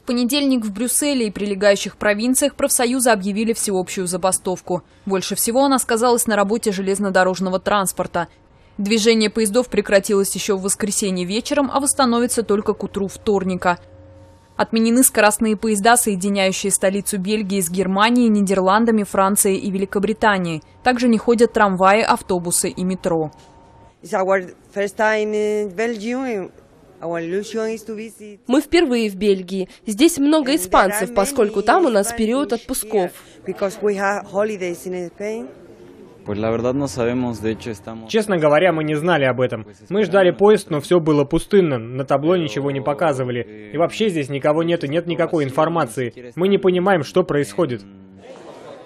В понедельник в Брюсселе и прилегающих провинциях профсоюзы объявили всеобщую забастовку. Больше всего она сказалась на работе железнодорожного транспорта. Движение поездов прекратилось еще в воскресенье вечером, а восстановится только к утру вторника. Отменены скоростные поезда, соединяющие столицу Бельгии с Германией, Нидерландами, Францией и Великобританией. Также не ходят трамваи, автобусы и метро. Мы впервые в Бельгии. Здесь много испанцев, поскольку там у нас период отпусков. Честно говоря, мы не знали об этом. Мы ждали поезд, но все было пустынно, на табло ничего не показывали. И вообще здесь никого нет и нет никакой информации. Мы не понимаем, что происходит.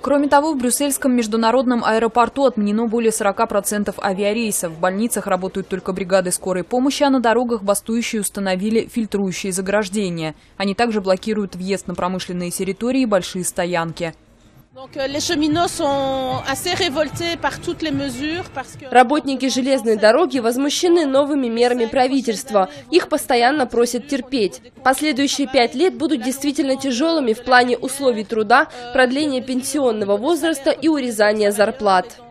Кроме того, в Брюссельском международном аэропорту отменено более 40% авиарейсов. В больницах работают только бригады скорой помощи, а на дорогах бастующие установили фильтрующие заграждения. Они также блокируют въезд на промышленные территории и большие стоянки. Euh, Работники железной дороги возмущены новыми мерами правительства. Их постоянно просят терпеть. Последующие пять лет будут действительно тяжелыми в плане условий труда, продления пенсионного возраста и урезания зарплат.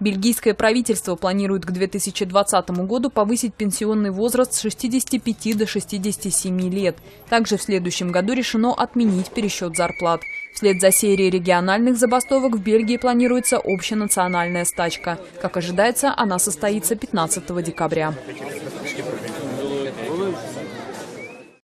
Бельгийское правительство планирует к 2020 году повысить пенсионный возраст с 65 до 67 лет. Также в следующем году решено отменить пересчет зарплат. Вслед за серией региональных забастовок в Бельгии планируется общенациональная стачка. Как ожидается, она состоится 15 декабря.